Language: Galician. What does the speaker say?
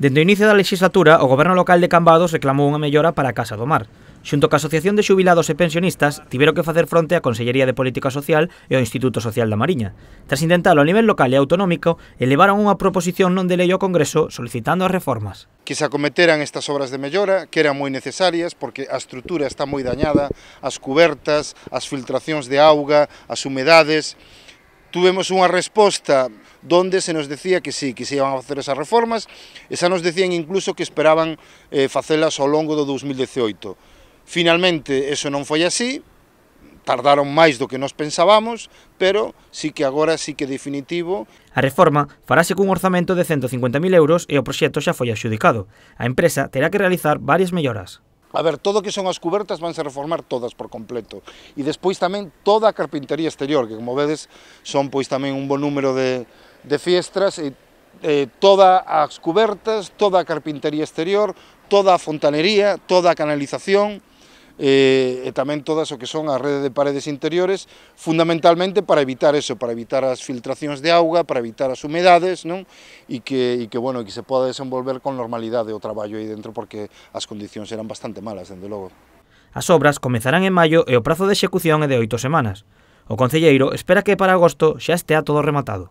Dende o inicio da legislatura, o goberno local de Cambados reclamou unha mellora para a Casa do Mar. Xunto ca Asociación de Xubilados e Pensionistas, tiveron que facer fronte á Consellería de Política Social e ao Instituto Social da Mariña. Tras intentalo a nivel local e autonómico, elevaron unha proposición non de lei ao Congreso solicitando as reformas. Que se acometeran estas obras de mellora, que eran moi necesarias, porque a estrutura está moi dañada, as cubertas, as filtracións de auga, as humedades. Tuvemos unha resposta donde se nos decía que sí, que se iban a facer esas reformas, e xa nos decían incluso que esperaban eh, facelas ao longo do 2018. Finalmente, eso non foi así, tardaron máis do que nos pensábamos, pero sí que agora sí que definitivo. A reforma farase cun orzamento de 150.000 euros e o proxecto xa foi axudicado. A empresa terá que realizar varias melloras. A ver, todo que son as cubertas vanse reformar todas por completo. E despois tamén toda a carpintería exterior, que como vedes son pois tamén un bon número de, de fiestras e eh, toda as cubertas, toda a carpintería exterior, toda a fontanería, toda a canalización eh, e tamén todas o que son as redes de paredes interiores, fundamentalmente para evitar eso, para evitar as filtracións de auga, para evitar as humedades, non? E que, e que, bueno, que se poda desenvolver con normalidade o traballo aí dentro porque as condicións eran bastante malas, dende logo. As obras comezarán en maio e o prazo de execución é de oito semanas. O concelleiro espera que para agosto xa estea todo rematado.